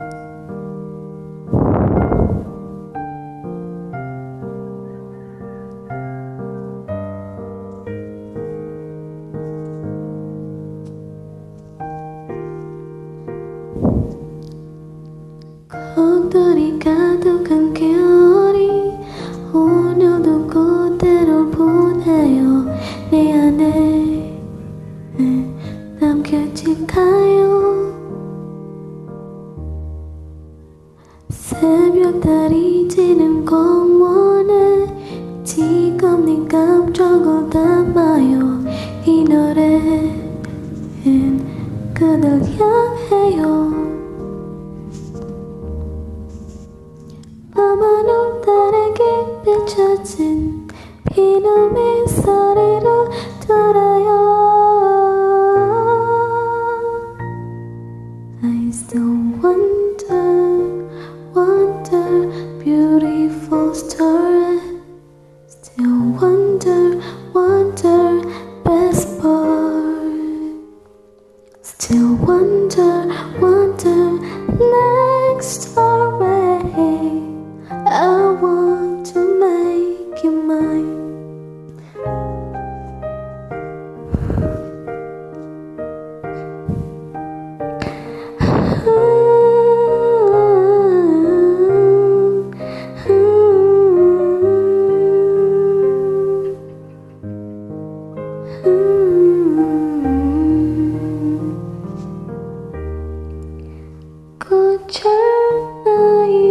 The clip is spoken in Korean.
Amen. 새벽달이 지는 공원에 지금 네 감정을 담아요. 이 노래는 그댈 향해요. 밤하늘 달에게 비춰진 비누의 소리 wonder, wonder,